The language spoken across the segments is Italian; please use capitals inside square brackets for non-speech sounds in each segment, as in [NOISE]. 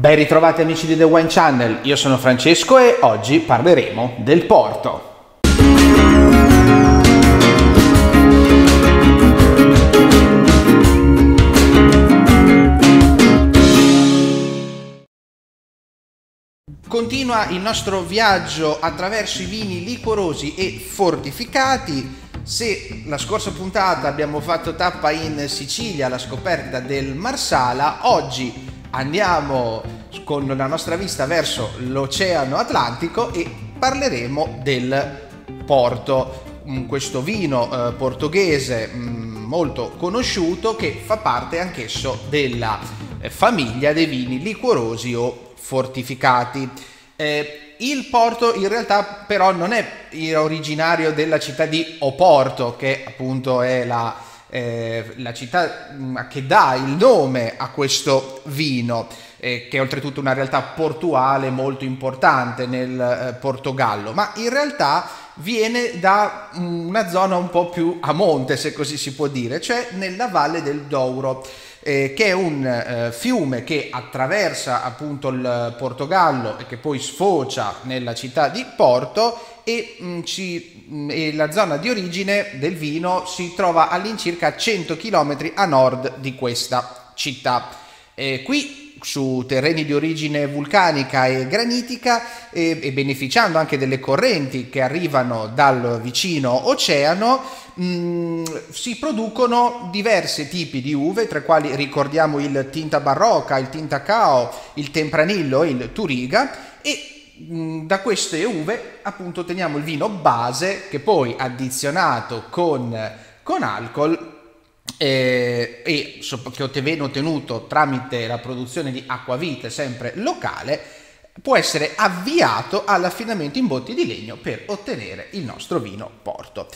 Ben ritrovati amici di The Wine Channel, io sono Francesco e oggi parleremo del Porto. Continua il nostro viaggio attraverso i vini liquorosi e fortificati. Se la scorsa puntata abbiamo fatto tappa in Sicilia alla scoperta del Marsala, oggi andiamo con la nostra vista verso l'Oceano Atlantico e parleremo del Porto, mm, questo vino eh, portoghese mm, molto conosciuto che fa parte anch'esso della eh, famiglia dei vini liquorosi o fortificati. Eh, il porto in realtà però non è originario della città di Oporto, che appunto è la, eh, la città mm, che dà il nome a questo vino, eh, che è oltretutto una realtà portuale molto importante nel eh, Portogallo, ma in realtà viene da una zona un po' più a monte, se così si può dire, cioè nella valle del Douro eh, che è un eh, fiume che attraversa appunto il Portogallo e che poi sfocia nella città di Porto e, mh, mm, ci, mh, mm, e la zona di origine del vino si trova all'incirca 100 km a nord di questa città. Eh, qui su terreni di origine vulcanica e granitica e, e, beneficiando anche delle correnti che arrivano dal vicino oceano, mm, si producono diversi tipi di uve, tra i quali ricordiamo il Tinta Barroca, il Tinta Cao, il Tempranillo il Turiga e mm, da queste uve appunto otteniamo il vino base che poi addizionato con, con alcol eh, e che viene ottenuto tramite la produzione di acquavite sempre locale può essere avviato all'affinamento in botti di legno per ottenere il nostro vino porto.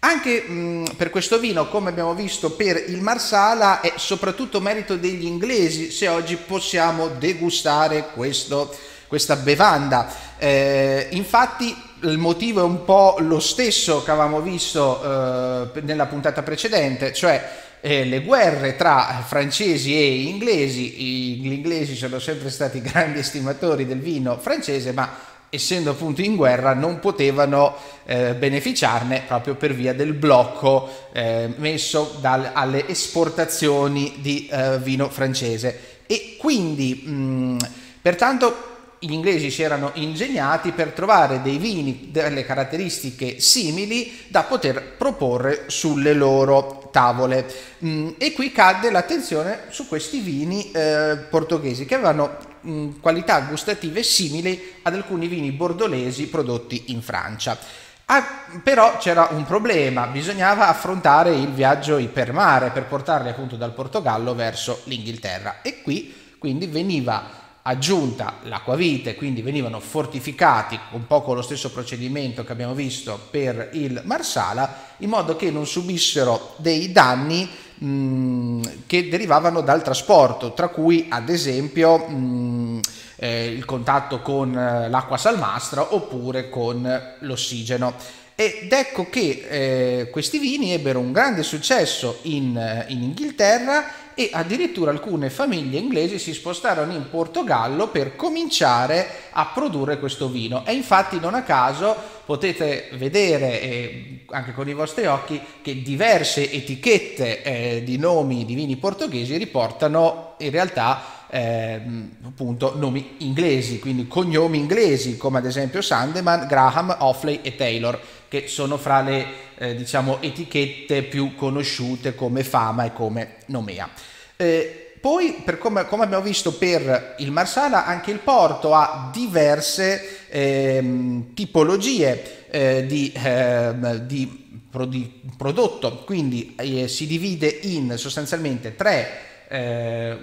Anche mh, per questo vino, come abbiamo visto per il Marsala, è soprattutto merito degli inglesi se oggi possiamo degustare questo, questa bevanda. Eh, infatti il motivo è un po' lo stesso che avevamo visto eh, nella puntata precedente, cioè eh, le guerre tra francesi e inglesi. Gli inglesi sono sempre stati grandi estimatori del vino francese, ma essendo appunto in guerra non potevano eh, beneficiarne proprio per via del blocco eh, messo dal, alle esportazioni di eh, vino francese e quindi mh, pertanto gli inglesi si erano ingegnati per trovare dei vini delle caratteristiche simili da poter proporre sulle loro tavole mm, e qui cadde l'attenzione su questi vini eh, portoghesi che avevano mh, qualità gustative simili ad alcuni vini bordolesi prodotti in Francia. Ah, però c'era un problema, bisognava affrontare il viaggio ipermare per portarli appunto dal Portogallo verso l'Inghilterra e qui quindi veniva aggiunta l'acquavite, quindi venivano fortificati un po' con lo stesso procedimento che abbiamo visto per il Marsala, in modo che non subissero dei danni mh, che derivavano dal trasporto, tra cui ad esempio mh, eh, il contatto con eh, l'acqua salmastra oppure con l'ossigeno. Ed ecco che eh, questi vini ebbero un grande successo in, eh, in Inghilterra e addirittura alcune famiglie inglesi si spostarono in Portogallo per cominciare a produrre questo vino. E infatti non a caso potete vedere eh, anche con i vostri occhi che diverse etichette eh, di nomi di vini portoghesi riportano in realtà eh, appunto nomi inglesi, quindi cognomi inglesi come ad esempio Sandeman, Graham, Offley e Taylor che sono fra le eh, diciamo etichette più conosciute come Fama e come Nomea. Eh, poi, come, come, abbiamo visto per il Marsala, anche il Porto ha diverse eh, tipologie eh, di, ehm, di, di, prodotto, quindi eh, si divide in sostanzialmente tre eh,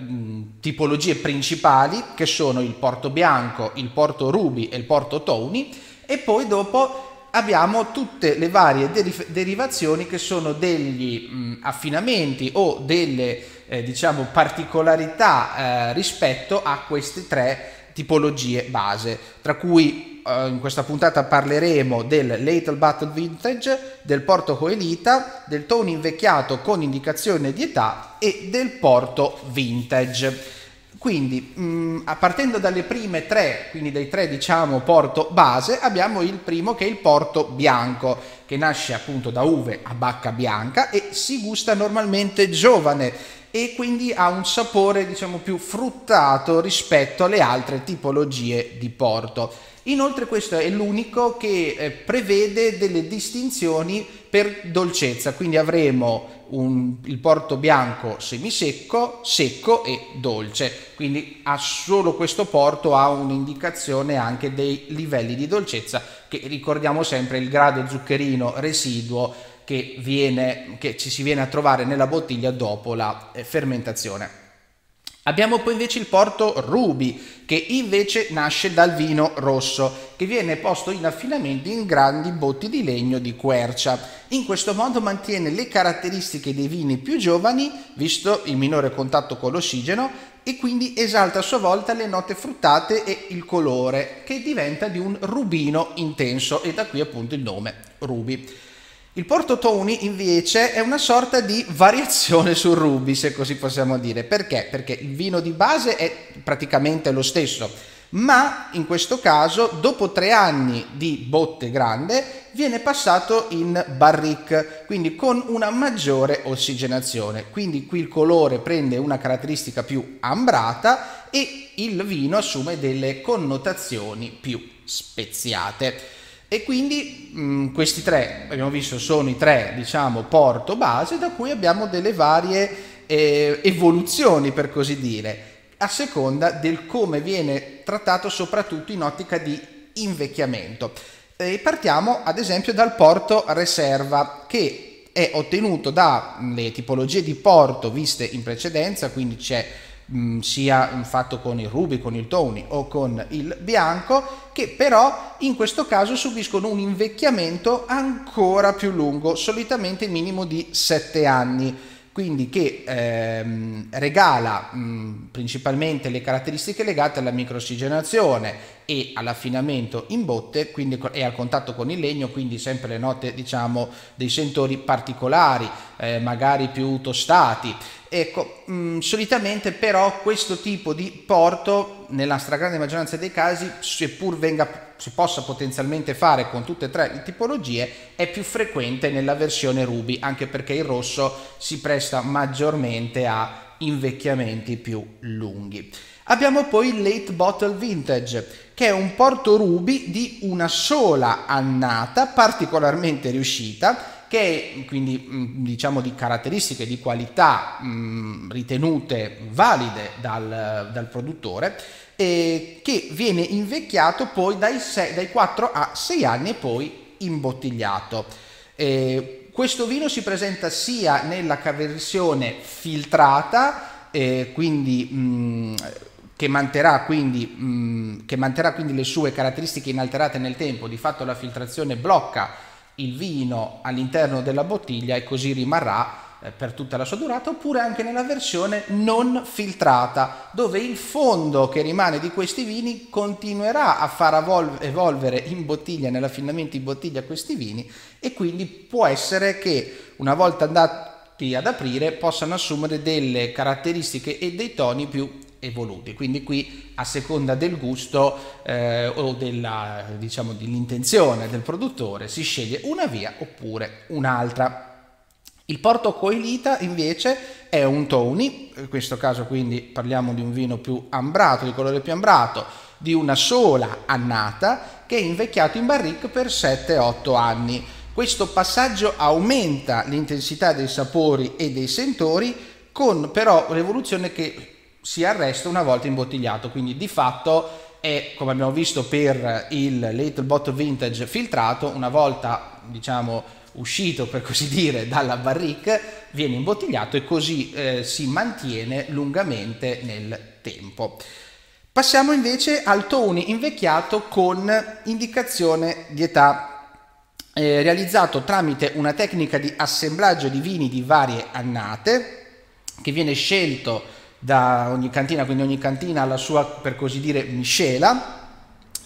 tipologie principali che sono il Porto Bianco, il Porto Ruby e il Porto Tony e poi dopo abbiamo tutte le varie derivazioni che sono degli mh, affinamenti o delle eh, diciamo particolarità eh, rispetto a queste tre tipologie base, tra cui eh, in questa puntata parleremo del Little Battle Vintage, del Porto Coelita, del Tone invecchiato con indicazione di età e del Porto Vintage. Quindi, mh, mm, partendo dalle prime tre, quindi dai tre diciamo porto base, abbiamo il primo che è il porto bianco, che nasce appunto da uve a bacca bianca e si gusta normalmente giovane e quindi ha un sapore diciamo più fruttato rispetto alle altre tipologie di porto. Inoltre questo è l'unico che eh, prevede delle distinzioni per dolcezza, quindi avremo un, il porto bianco semisecco, secco e dolce, quindi ha solo questo porto ha un'indicazione anche dei livelli di dolcezza che ricordiamo sempre il grado zuccherino residuo che, viene, che ci si viene a trovare nella bottiglia dopo la eh, fermentazione. Abbiamo poi invece il porto Ruby, che invece nasce dal vino rosso, che viene posto in affinamento in grandi botti di legno di quercia. In questo modo mantiene le caratteristiche dei vini più giovani, visto il minore contatto con l'ossigeno, e quindi esalta a sua volta le note fruttate e il colore, che diventa di un rubino intenso, e da qui appunto il nome Ruby. Il Porto Tony invece è una sorta di variazione sul Ruby, se così possiamo dire. Perché? Perché il vino di base è praticamente lo stesso, ma in questo caso, dopo tre anni di botte grande, viene passato in barrique, quindi con una maggiore ossigenazione. Quindi qui il colore prende una caratteristica più ambrata e il vino assume delle connotazioni più speziate. E quindi mh, mm, questi tre, abbiamo visto, sono i tre, diciamo, porto base da cui abbiamo delle varie eh, evoluzioni, per così dire, a seconda del come viene trattato soprattutto in ottica di invecchiamento. E partiamo ad esempio dal porto reserva che è ottenuto dalle tipologie di porto viste in precedenza, quindi c'è mh, sia fatto con il ruby, con il tony o con il bianco, che però in questo caso subiscono un invecchiamento ancora più lungo, solitamente minimo di 7 anni quindi che ehm, regala mh, principalmente le caratteristiche legate alla microossigenazione e all'affinamento in botte quindi, e al contatto con il legno, quindi sempre le note diciamo dei sentori particolari, eh, magari più tostati. Ecco, mh, solitamente però questo tipo di porto nella stragrande maggioranza dei casi, seppur venga, si possa potenzialmente fare con tutte e tre le tipologie, è più frequente nella versione Ruby, anche perché il rosso si presta maggiormente a invecchiamenti più lunghi. Abbiamo poi il Late Bottle Vintage, che è un porto ruby di una sola annata particolarmente riuscita, che quindi mm, diciamo di caratteristiche di qualità mh, mm, ritenute valide dal, dal produttore, eh, che viene invecchiato poi dai, 6, dai 4 a 6 anni e poi imbottigliato. Eh, questo vino si presenta sia nella versione filtrata, eh, quindi mh, mm, che manterrà, quindi, mh, che manterrà quindi le sue caratteristiche inalterate nel tempo, di fatto la filtrazione blocca il vino all'interno della bottiglia e così rimarrà eh, per tutta la sua durata, oppure anche nella versione non filtrata, dove il fondo che rimane di questi vini continuerà a far evolvere in bottiglia, nell'affinamento in bottiglia questi vini e quindi può essere che una volta andati ad aprire possano assumere delle caratteristiche e dei toni più evoluti. Quindi qui a seconda del gusto eh, o della, diciamo, dell'intenzione del produttore si sceglie una via oppure un'altra. Il Porto Coelita invece è un Tony, in questo caso quindi parliamo di un vino più ambrato, di colore più ambrato, di una sola annata che è invecchiato in barrique per 7-8 anni. Questo passaggio aumenta l'intensità dei sapori e dei sentori con però l'evoluzione che si arresta una volta imbottigliato, quindi di fatto è come abbiamo visto per il Little Bottle Vintage filtrato, una volta diciamo uscito per così dire dalla barrique viene imbottigliato e così eh, si mantiene lungamente nel tempo. Passiamo invece al Tony invecchiato con indicazione di età eh, realizzato tramite una tecnica di assemblaggio di vini di varie annate che viene scelto da ogni cantina, quindi ogni cantina ha la sua, per così dire, miscela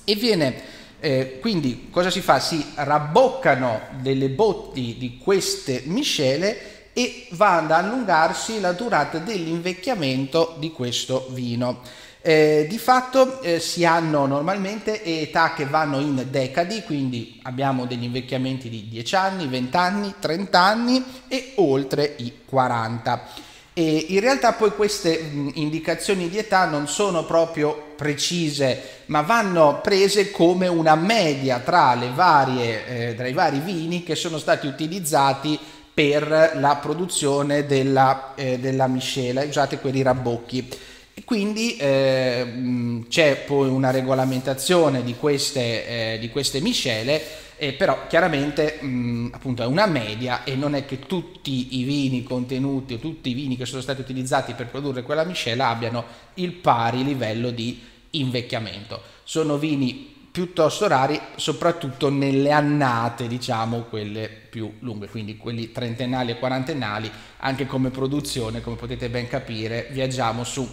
e viene eh, quindi cosa si fa? Si rabboccano delle botti di queste miscele e va ad allungarsi la durata dell'invecchiamento di questo vino. Eh, di fatto eh, si hanno normalmente età che vanno in decadi, quindi abbiamo degli invecchiamenti di 10 anni, 20 anni, 30 anni e oltre i 40. E in realtà poi queste indicazioni di età non sono proprio precise, ma vanno prese come una media tra, varie, eh, tra i vari vini che sono stati utilizzati per la produzione della, eh, della miscela, usate quelli rabbocchi. E quindi eh, c'è poi una regolamentazione di queste, eh, di queste miscele, eh, però chiaramente mh, appunto è una media e non è che tutti i vini contenuti o tutti i vini che sono stati utilizzati per produrre quella miscela abbiano il pari livello di invecchiamento. Sono vini piuttosto rari, soprattutto nelle annate, diciamo, quelle più lunghe, quindi quelli trentennali e quarantennali, anche come produzione, come potete ben capire, viaggiamo su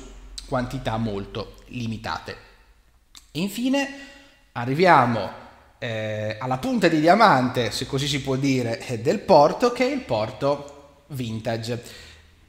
quantità molto limitate. Infine arriviamo eh, alla punta di diamante, se così si può dire, eh, del porto, che è il porto vintage.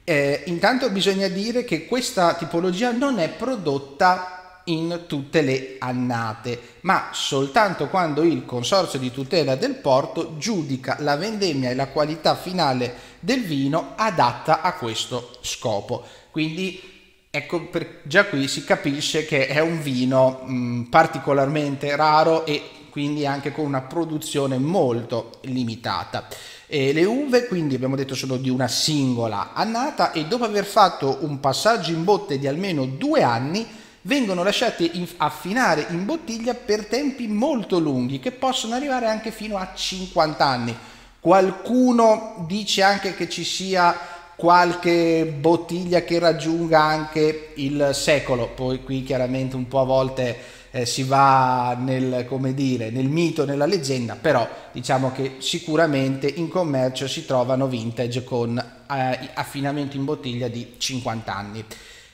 Eh, intanto bisogna dire che questa tipologia non è prodotta in tutte le annate, ma soltanto quando il Consorzio di tutela del porto giudica la vendemmia e la qualità finale del vino adatta a questo scopo. Quindi ecco, per, già qui si capisce che è un vino mh, particolarmente raro e quindi anche con una produzione molto limitata. E le uve quindi abbiamo detto sono di una singola annata e dopo aver fatto un passaggio in botte di almeno due anni vengono lasciate affinare in bottiglia per tempi molto lunghi che possono arrivare anche fino a 50 anni. Qualcuno dice anche che ci sia qualche bottiglia che raggiunga anche il secolo, poi qui chiaramente un po' a volte eh, si va nel, dire, nel mito, nella leggenda, però diciamo che sicuramente in commercio si trovano vintage con eh, affinamento in bottiglia di 50 anni.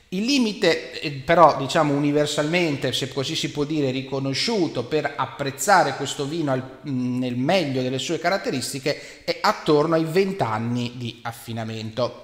Il limite eh, però diciamo universalmente, se così si può dire, riconosciuto per apprezzare questo vino al, nel meglio delle sue caratteristiche è attorno ai 20 anni di affinamento.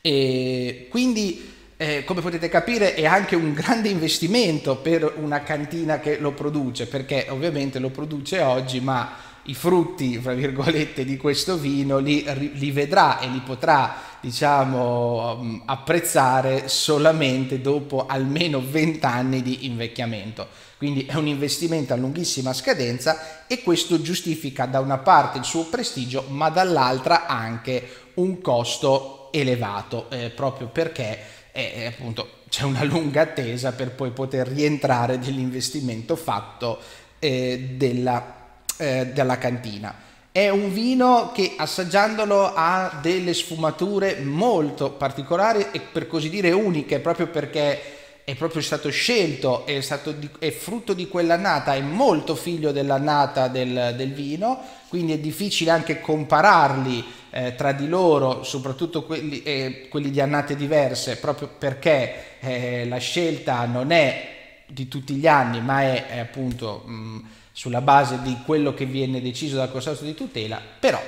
E quindi eh, come potete capire è anche un grande investimento per una cantina che lo produce, perché ovviamente lo produce oggi, ma i frutti, fra virgolette, di questo vino li, li vedrà e li potrà, diciamo, mm, apprezzare solamente dopo almeno 20 anni di invecchiamento. Quindi è un investimento a lunghissima scadenza e questo giustifica da una parte il suo prestigio, ma dall'altra anche un costo elevato, eh, proprio perché eh, appunto c'è una lunga attesa per poi poter rientrare dell'investimento fatto eh, della eh, della cantina. È un vino che assaggiandolo ha delle sfumature molto particolari e per così dire uniche, proprio perché è proprio stato scelto, è, stato di, è frutto di quell'annata, è molto figlio dell'annata del, del vino, quindi è difficile anche compararli eh, tra di loro, soprattutto quelli, eh, quelli, di annate diverse, proprio perché eh, la scelta non è di tutti gli anni, ma è, è appunto... Mh, sulla base di quello che viene deciso dal Consorzio di tutela, però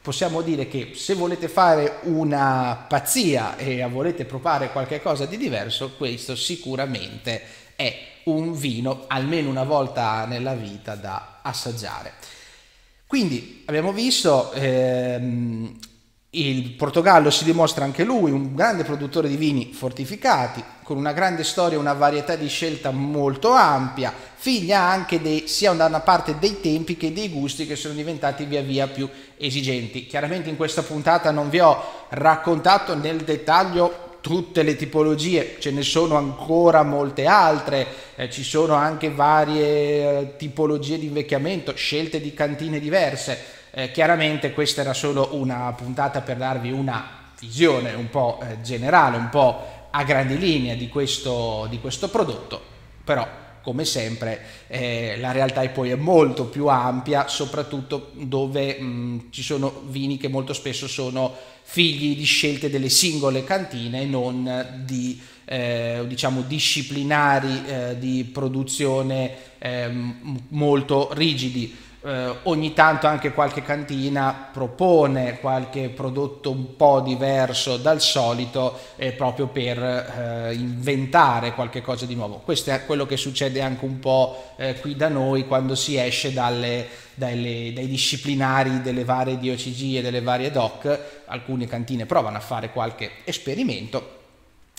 possiamo dire che se volete fare una pazzia e volete provare qualcosa di diverso, questo sicuramente è un vino almeno una volta nella vita da assaggiare. Quindi abbiamo visto ehm, il Portogallo si dimostra anche lui un grande produttore di vini fortificati, con una grande storia, una varietà di scelta molto ampia, figlia anche dei, sia da una parte dei tempi che dei gusti che sono diventati via via più esigenti. Chiaramente in questa puntata non vi ho raccontato nel dettaglio tutte le tipologie, ce ne sono ancora molte altre, eh, ci sono anche varie eh, tipologie di invecchiamento, scelte di cantine diverse. Eh, chiaramente questa era solo una puntata per darvi una visione un po' eh, generale, un po' a grandi linee di questo, di questo prodotto, però come sempre eh, la realtà è poi molto più ampia, soprattutto dove mh, ci sono vini che molto spesso sono figli di scelte delle singole cantine e non di eh, diciamo disciplinari eh, di produzione ehm, molto rigidi eh, ogni tanto anche qualche cantina propone qualche prodotto un po' diverso dal solito eh, proprio per eh, inventare qualche cosa di nuovo. Questo è quello che succede anche un po' eh, qui da noi quando si esce dalle, dalle, dai disciplinari delle varie DOCG e delle varie DOC. Alcune cantine provano a fare qualche esperimento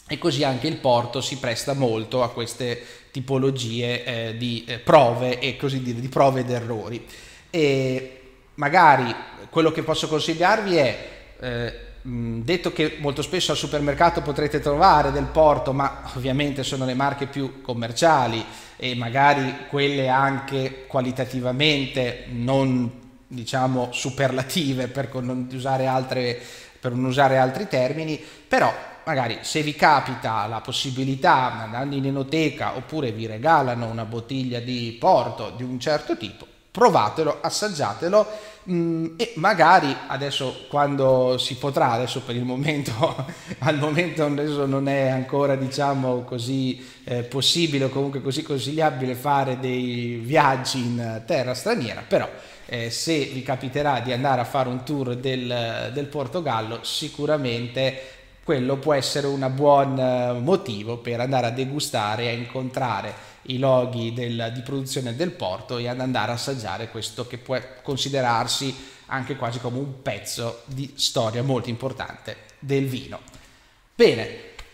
e così anche il porto si presta molto a queste tipologie eh, di eh, prove e così dire di prove ed errori. E magari quello che posso consigliarvi è eh, detto che molto spesso al supermercato potrete trovare del porto ma ovviamente sono le marche più commerciali e magari quelle anche qualitativamente non diciamo superlative per non usare altre per non usare altri termini però magari se vi capita la possibilità andando in enoteca oppure vi regalano una bottiglia di porto di un certo tipo, provatelo, assaggiatelo mm, e magari adesso quando si potrà, adesso per il momento, [LAUGHS] al momento non è ancora diciamo così eh, possibile o comunque così consigliabile fare dei viaggi in terra straniera, però eh, se vi capiterà di andare a fare un tour del, del Portogallo sicuramente quello può essere un buon eh, motivo per andare a degustare, a incontrare i loghi del, di produzione del porto e ad andare a assaggiare questo che può considerarsi anche quasi come un pezzo di storia molto importante del vino. Bene,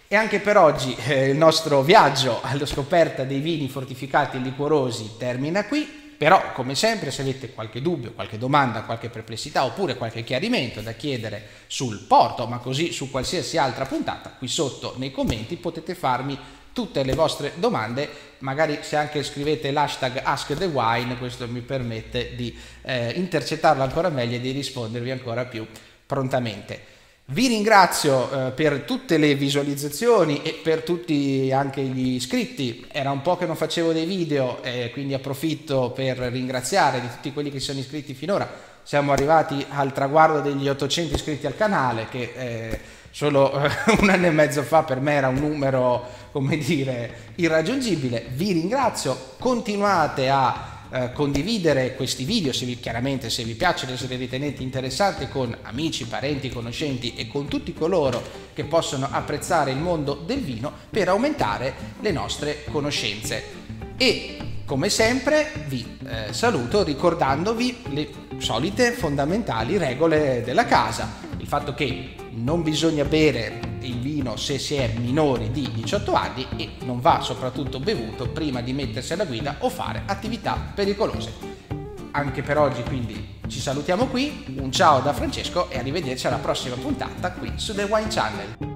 e anche per oggi eh, il nostro viaggio alla scoperta dei vini fortificati e liquorosi termina qui. Però, come sempre, se avete qualche dubbio, qualche domanda, qualche perplessità oppure qualche chiarimento da chiedere sul porto, ma così su qualsiasi altra puntata, qui sotto nei commenti potete farmi tutte le vostre domande, magari se anche scrivete l'hashtag AskTheWine, questo mi permette di eh, intercettarlo ancora meglio e di rispondervi ancora più prontamente. Vi ringrazio eh, per tutte le visualizzazioni e per tutti anche gli iscritti. Era un po' che non facevo dei video, eh, quindi approfitto per ringraziare di tutti quelli che si sono iscritti finora. Siamo arrivati al traguardo degli 800 iscritti al canale, che eh, solo eh, [LAUGHS] un anno e mezzo fa per me era un numero, come dire, irraggiungibile. Vi ringrazio, continuate a eh, condividere questi video se vi, chiaramente se vi piacciono se li ritenete interessanti con amici, parenti, conoscenti e con tutti coloro che possono apprezzare il mondo del vino per aumentare le nostre conoscenze. E come sempre vi eh, saluto ricordandovi le solite fondamentali regole della casa. Il fatto che non bisogna bere il vino se si è minori di 18 anni e non va soprattutto bevuto prima di mettersi alla guida o fare attività pericolose. Anche per oggi quindi ci salutiamo qui, un ciao da Francesco e arrivederci alla prossima puntata qui su The Wine Channel.